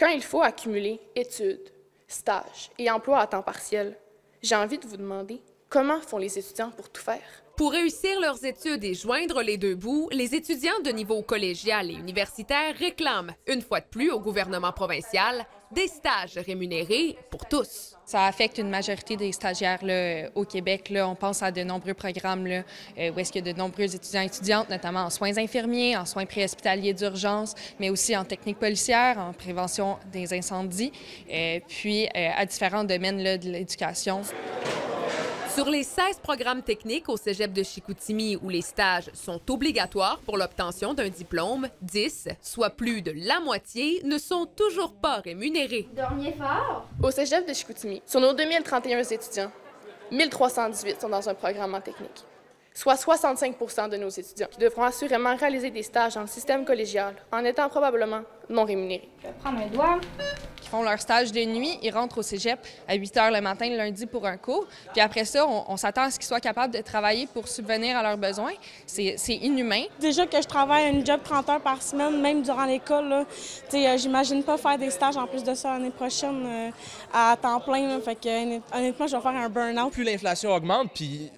Quand il faut accumuler études, stages et emplois à temps partiel, j'ai envie de vous demander comment font les étudiants pour tout faire? Pour réussir leurs études et joindre les deux bouts, les étudiants de niveau collégial et universitaire réclament, une fois de plus au gouvernement provincial, des stages rémunérés pour tous. Ça affecte une majorité des stagiaires au Québec. On pense à de nombreux programmes euh, où est-ce a de nombreux étudiants et étudiantes, notamment en soins infirmiers, en soins préhospitaliers d'urgence, mais aussi en technique policière, en prévention des incendies, euh, puis euh, à différents domaines de l'éducation. Sur les 16 programmes techniques au cégep de Chicoutimi où les stages sont obligatoires pour l'obtention d'un diplôme, 10, soit plus de la moitié, ne sont toujours pas rémunérés. Dormiez fort. Au cégep de Chicoutimi, sur nos 2031 étudiants, 1318 sont dans un programme en technique, soit 65% de nos étudiants qui devront assurément réaliser des stages dans le système collégial en étant probablement non rémunérés. Je vais prendre un doigt qui font leur stage de nuit, ils rentrent au cégep à 8 heures le matin le lundi pour un cours. Puis après ça, on, s'attend à ce qu'ils soient capables de travailler pour subvenir à leurs besoins. C'est inhumain. Déjà que je travaille un job 30 heures par semaine, même durant l'école, euh, j'imagine pas faire des stages en plus de ça l'année prochaine euh, à temps plein. fait que, honnêtement, je vais faire un burn-out. Plus l'inflation augmente, puis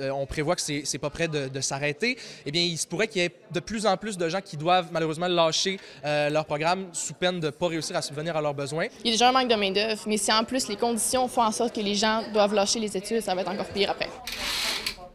euh, on prévoit que c'est pas prêt de, s'arrêter, eh bien, il se pourrait qu'il y ait de plus en plus de gens qui doivent malheureusement lâcher euh, leur programme sous peine de ne pas réussir à subvenir à leurs besoins. Il y a déjà un manque de main-d'œuvre, mais si en plus les conditions font en sorte que les gens doivent lâcher les études, ça va être encore pire après.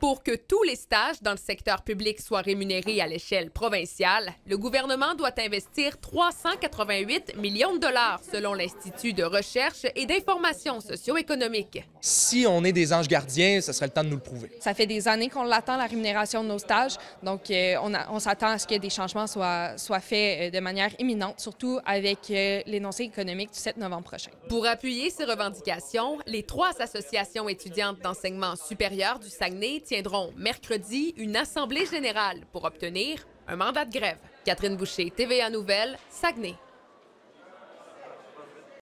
Pour que tous les stages dans le secteur public soient rémunérés à l'échelle provinciale, le gouvernement doit investir 388 millions de dollars selon l'Institut de recherche et d'information socio-économique. Si on est des anges gardiens, ce serait le temps de nous le prouver. Ça fait des années qu'on l'attend, la rémunération de nos stages. Donc, euh, on, on s'attend à ce que des changements soient, soient faits euh, de manière imminente, surtout avec euh, l'énoncé économique du 7 novembre prochain. Pour appuyer ces revendications, les trois associations étudiantes d'enseignement supérieur du Saguenay tiendront mercredi une assemblée générale pour obtenir un mandat de grève. Catherine Boucher, TVA Nouvelle, Saguenay.